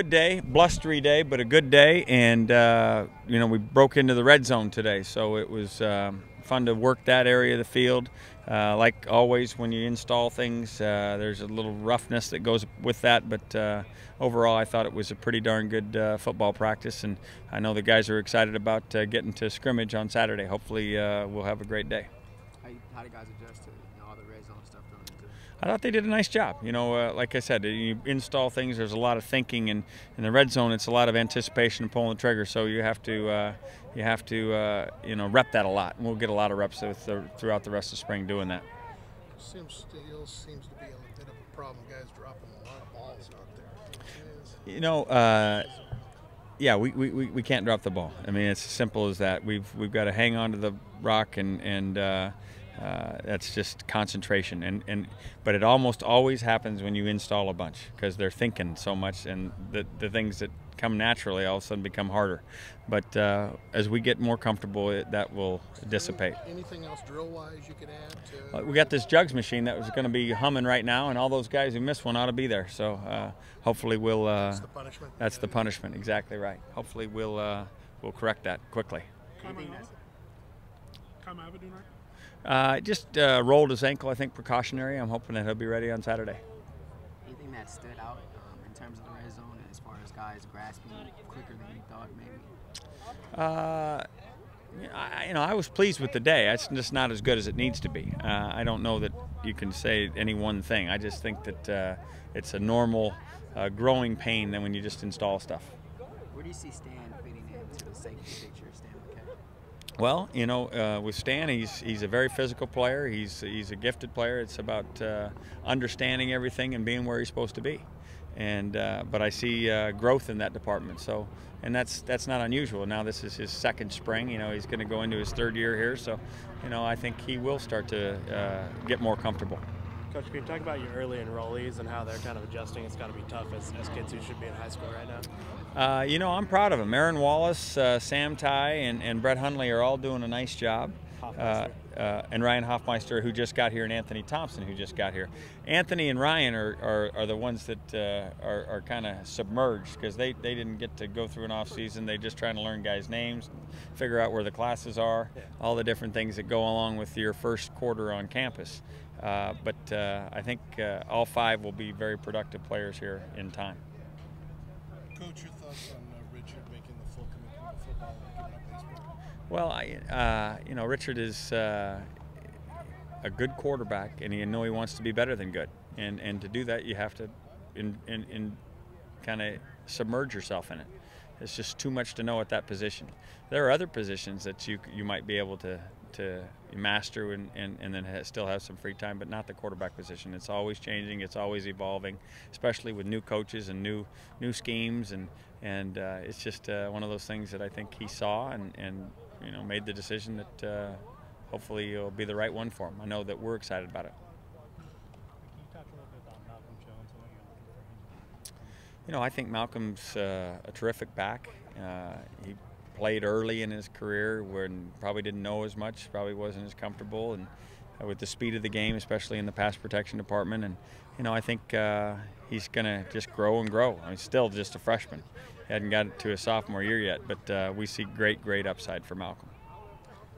good day, blustery day, but a good day. And, uh, you know, we broke into the red zone today. So it was um, fun to work that area of the field. Uh, like always, when you install things, uh, there's a little roughness that goes with that. But uh, overall, I thought it was a pretty darn good uh, football practice. And I know the guys are excited about uh, getting to scrimmage on Saturday. Hopefully, we'll have a great day. How, how did guys adjust to you know, all the red zone stuff going into I thought they did a nice job. You know, uh, like I said, you install things. There's a lot of thinking, and in the red zone, it's a lot of anticipation and pulling the trigger. So you have to, uh, you have to, uh, you know, rep that a lot. And we'll get a lot of reps the, throughout the rest of spring doing that. Sim still seems to be a bit of a problem. Guys dropping a lot of balls out there. You know. Uh, yeah, we, we, we can't drop the ball. I mean, it's as simple as that. We've we've got to hang on to the rock and and uh, uh, that's just concentration. And, and but it almost always happens when you install a bunch because they're thinking so much and the, the things that come naturally all of a sudden become harder. But uh, as we get more comfortable it, that will dissipate. Anything else drill wise you could add to... uh, we got this jugs machine that was going to be humming right now and all those guys who missed one ought to be there. So uh, hopefully we'll uh, that's the punishment. that's the punishment. Exactly right. Hopefully we'll uh, we'll correct that quickly uh, just uh, rolled his ankle, I think, precautionary. I'm hoping that he'll be ready on Saturday. Anything that stood out um, in terms of the red zone as far as guys grasping quicker than you thought, maybe? Uh, I, you know, I was pleased with the day. It's just not as good as it needs to be. Uh, I don't know that you can say any one thing. I just think that uh, it's a normal uh, growing pain than when you just install stuff. Where do you see Stan fitting into the safety picture, well, you know, uh, with Stan, he's he's a very physical player. He's he's a gifted player. It's about uh, understanding everything and being where he's supposed to be. And uh, but I see uh, growth in that department. So and that's that's not unusual. Now this is his second spring. You know, he's going to go into his third year here. So, you know, I think he will start to uh, get more comfortable. Coach, you talk about your early enrollees and how they're kind of adjusting? It's got to be tough as, as kids who should be in high school right now. Uh, you know, I'm proud of them. Aaron Wallace, uh, Sam Ty, and, and Brett Hundley are all doing a nice job. Uh, uh, and Ryan Hofmeister, who just got here, and Anthony Thompson, who just got here. Anthony and Ryan are, are, are the ones that uh, are, are kind of submerged because they, they didn't get to go through an off season. They're just trying to learn guys' names, figure out where the classes are, all the different things that go along with your first quarter on campus. Uh, but uh, I think uh, all five will be very productive players here in time. Coach, your thoughts on uh, Richard making the full commitment Well, I, uh, you know, Richard is uh, a good quarterback, and he know he wants to be better than good. And and to do that, you have to, in in, in kind of submerge yourself in it. It's just too much to know at that position. There are other positions that you you might be able to to master and, and, and then still have some free time, but not the quarterback position. It's always changing, it's always evolving, especially with new coaches and new new schemes, and and uh, it's just uh, one of those things that I think he saw and, and you know made the decision that uh, hopefully it'll be the right one for him. I know that we're excited about it. You know, I think Malcolm's uh, a terrific back. Uh, he played early in his career when probably didn't know as much, probably wasn't as comfortable, and uh, with the speed of the game, especially in the pass protection department. And you know, I think uh, he's going to just grow and grow. I mean, still just a freshman, he hadn't got to a sophomore year yet, but uh, we see great, great upside for Malcolm.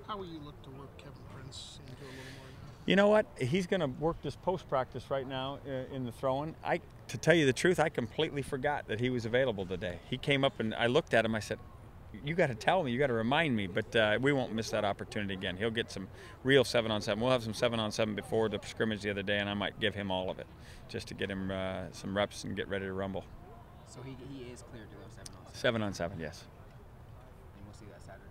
How will you look to work Kevin Prince into a little more? You know what? He's going to work this post practice right now uh, in the throwing. I, to tell you the truth, I completely forgot that he was available today. He came up and I looked at him. I said, you got to tell me, you got to remind me, but uh, we won't miss that opportunity again. He'll get some real seven on seven. We'll have some seven on seven before the scrimmage the other day, and I might give him all of it just to get him uh, some reps and get ready to rumble. So he, he is cleared to go seven on seven. Seven on seven, yes. And we'll see that Saturday.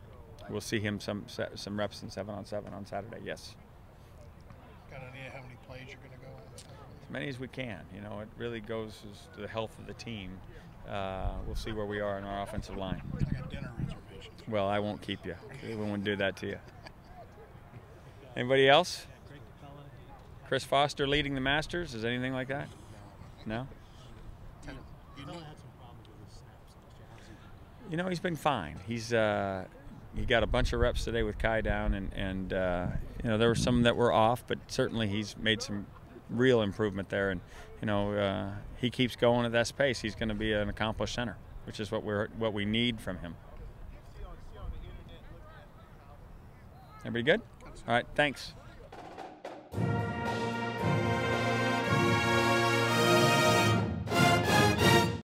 We'll see him some some reps in seven on seven on Saturday. Yes. Got an idea how many plays you're going to go? As many as we can. You know, it really goes to the health of the team uh, we'll see where we are in our offensive line. I got dinner reservations. Well, I won't keep you. We won't do that to you. Anybody else? Chris Foster leading the Masters? Is anything like that? No. You know, he's been fine. He's uh, he got a bunch of reps today with Kai down, and and uh, you know there were some that were off, but certainly he's made some real improvement there. And you know, uh, he keeps going at that pace. He's going to be an accomplished center, which is what we're what we need from him. Everybody good? All right, thanks.